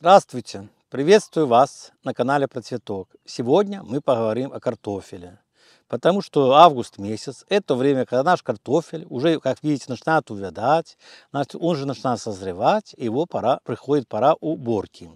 Здравствуйте! Приветствую вас на канале Процветок. Сегодня мы поговорим о картофеле. Потому что август месяц – это время, когда наш картофель уже, как видите, начинает увядать, он же начинает созревать, и его пора, приходит пора уборки.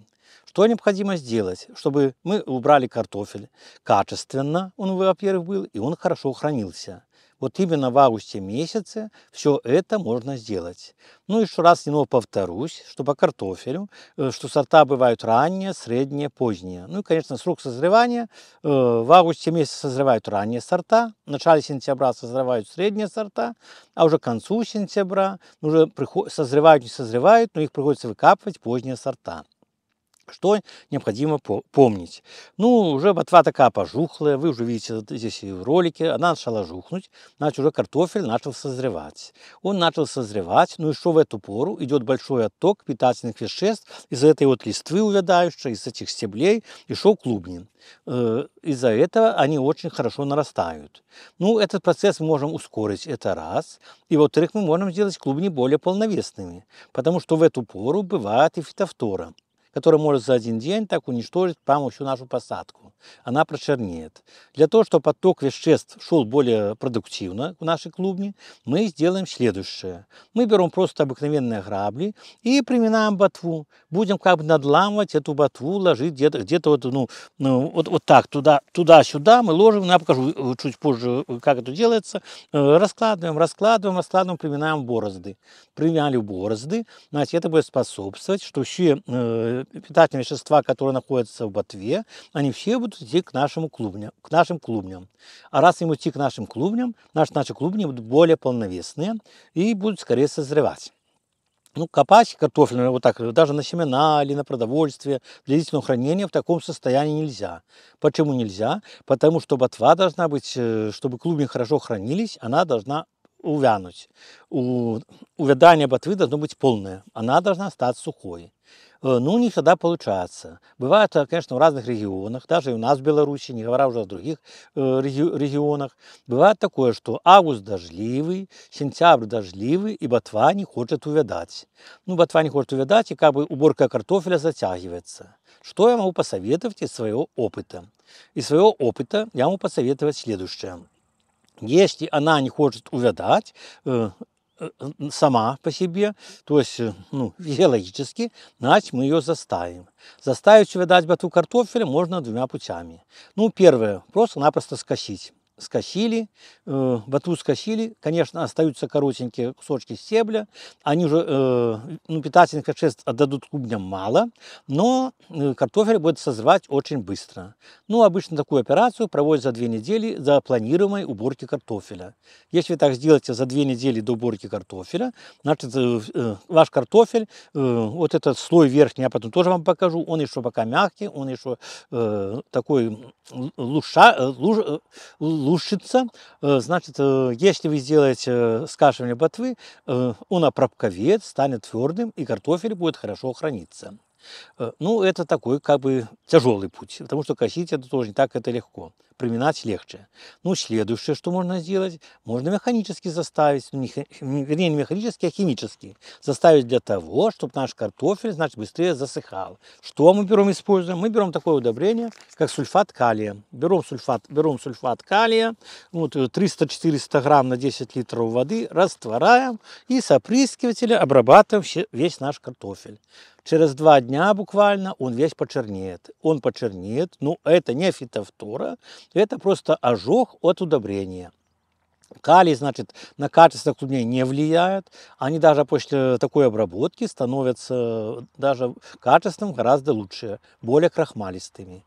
Что необходимо сделать, чтобы мы убрали картофель качественно, он, во-первых, был, и он хорошо хранился. Вот именно в августе месяце все это можно сделать. Ну, еще раз немного повторюсь, что по картофелю, э, что сорта бывают ранние, средние, поздние. Ну и, конечно, срок созревания. Э, в августе месяце созревают ранние сорта, в начале сентября созревают средние сорта, а уже к концу сентября уже созревают, не созревают, но их приходится выкапывать поздние сорта. Что необходимо помнить? Ну, уже ботва такая пожухлая, вы уже видите здесь в ролике, она начала жухнуть, значит, уже картофель начал созревать. Он начал созревать, ну и что в эту пору идет большой отток питательных веществ из этой вот листвы увядающей, из этих стеблей, и шел клубни. Э, из-за этого они очень хорошо нарастают. Ну, этот процесс мы можем ускорить, это раз. И во-вторых, мы можем сделать клубни более полновесными, потому что в эту пору бывает и фитофтора которая может за один день так уничтожить прямо всю нашу посадку. Она прочернеет. Для того, чтобы поток веществ шел более продуктивно в нашей клубне, мы сделаем следующее. Мы берем просто обыкновенные грабли и приминаем ботву. Будем как бы надламывать эту ботву, ложить где-то где вот, ну, ну, вот, вот так, туда, туда-сюда мы ложим. Я покажу э, чуть позже, как это делается. Э, раскладываем, раскладываем, раскладываем, приминаем борозды. Примяли борозды, значит, это будет способствовать, что все э, питательные вещества, которые находятся в ботве, они все будут идти к, нашему клубням, к нашим клубням. А раз им идти к нашим клубням, наши, наши клубни будут более полновесные и будут скорее созревать. Ну, копать картофель вот так, даже на семена или на продовольствие, для длительного хранения в таком состоянии нельзя. Почему нельзя? Потому что ботва должна быть, э, чтобы клубни хорошо хранились, она должна увянуть. У, увядание ботвы должно быть полное, она должна стать сухой. Э, ну, не всегда получается. Бывает, конечно, в разных регионах, даже и у нас в Беларуси, не говоря уже о других э, регионах, бывает такое, что август дождливый, сентябрь дождливый, и ботва не хочет увядать. Ну, ботва не хочет увядать, и как бы уборка картофеля затягивается. Что я могу посоветовать из своего опыта? Из своего опыта я могу посоветовать следующее. Если она не хочет увядать, э, Э, сама по себе, то есть э, ну, физиологически, значит мы ее заставим. Заставить увядать ботву картофеля можно двумя путями. Ну, первое, просто-напросто скосить скосили, э, ботву скосили, конечно, остаются коротенькие кусочки стебля, они уже, э, ну, питательных веществ отдадут клубням мало, но э, картофель будет созревать очень быстро. Ну, обычно такую операцию проводят за две недели за планируемой уборки картофеля. Если вы так сделаете за две недели до уборки картофеля, значит, э, э, ваш картофель, э, вот этот слой верхний, я потом тоже вам покажу, он еще пока мягкий, он еще э, такой луша, э, луж, лушится. Э, значит, э, если вы сделаете э, скашивание ботвы, он опробковеет, станет твердым, и картофель будет хорошо храниться. Ну, это такой как бы тяжелый путь, потому что косить это тоже не так это легко приминать легче. Ну, следующее, что можно сделать, можно механически заставить, ну, не, вернее, не механически, а химически, заставить для того, чтобы наш картофель, значит, быстрее засыхал. Что мы берем, используем? Мы берем такое удобрение, как сульфат калия. Берем сульфат, берем сульфат калия, вот 300-400 грамм на 10 литров воды, растворяем и с опрыскивателя обрабатываем весь наш картофель. Через два дня буквально он весь почернеет. Он почернеет, но это не фитофтора, это просто ожог от удобрения. Калий, значит, на качество клубней не влияет. Они даже после такой обработки становятся даже качеством гораздо лучше, более крахмалистыми.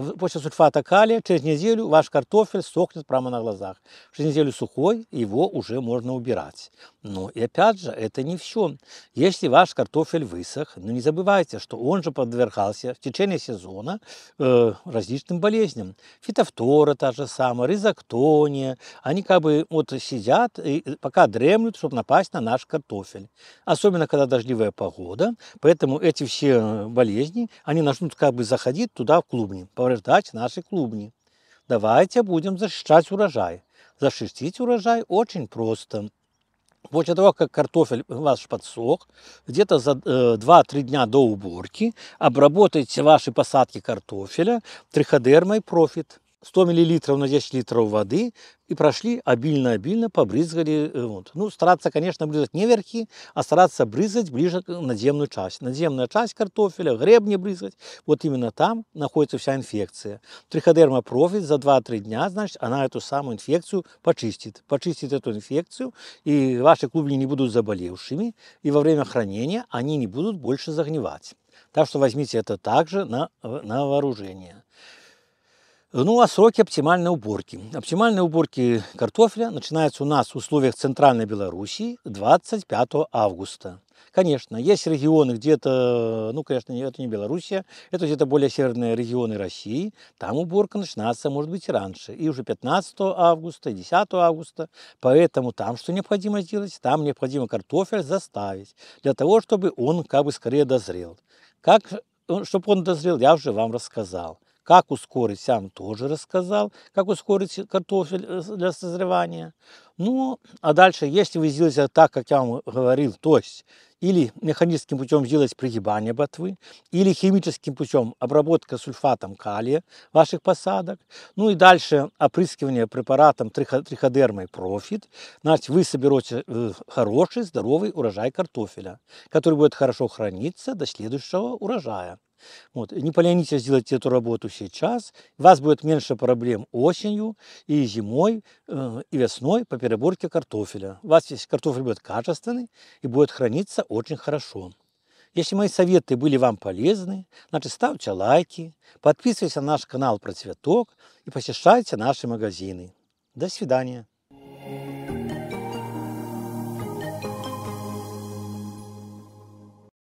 Э, э, после сульфата калия через неделю ваш картофель сохнет прямо на глазах. Через неделю сухой, его уже можно убирать. Но и опять же, это не все. Если ваш картофель высох, но ну, не забывайте, что он же подвергался в течение сезона э, различным болезням. Фитофтора та же самая, ризоктония. Они как бы вот сидят и пока дремлют, чтобы напасть на наш картофель. Особенно, когда дождливая погода. Поэтому эти все болезни, они начнут как бы заходить туда в клубни повреждать наши клубни. Давайте будем защищать урожай. Защитить урожай очень просто. После того, как картофель ваш подсох, где-то за 2-3 дня до уборки обработайте ваши посадки картофеля триходермой профит. 100 мл на 10 литров воды и прошли обильно-обильно, побрызгали. э, Вот. Ну, стараться, конечно, брызгать не верхи, а стараться брызгать ближе к надземную часть. Надземная часть картофеля, гребни брызгать, вот именно там находится вся инфекция. Триходерма профит за 2-3 дня, значит, она эту самую инфекцию почистит. Почистит эту инфекцию, и ваши клубни не будут заболевшими, и во время хранения они не будут больше загнивать. Так что возьмите это также на, на вооружение. Ну, а сроки оптимальной уборки. Оптимальные уборки картофеля начинаются у нас в условиях Центральной Белоруссии 25 августа. Конечно, есть регионы где-то, ну, конечно, не- это не Белоруссия, это где-то более северные регионы России. Там уборка начинается, может быть, и раньше. И уже 15 августа, и 10 августа. Поэтому там что необходимо сделать? Там необходимо картофель заставить, для того, чтобы он как бы скорее дозрел. Как, чтобы он дозрел, я уже вам рассказал. Как ускорить, я вам тоже рассказал, как ускорить картофель э, для созревания. Ну, а дальше, если вы сделаете так, как я вам говорил, то есть или механическим путем сделать пригибание ботвы, или химическим путем обработка сульфатом калия ваших посадок, ну и дальше опрыскивание препаратом трихо- триходермой профит, значит, вы соберете э, хороший, здоровый урожай картофеля, который будет хорошо храниться до следующего урожая. Вот. Не поленитесь сделать эту работу сейчас. У вас будет меньше проблем осенью и зимой, э, и весной по переборке картофеля. У вас весь картофель будет качественный и будет храниться очень хорошо. Если мои советы были вам полезны, значит ставьте лайки, подписывайтесь на наш канал про цветок и посещайте наши магазины. До свидания.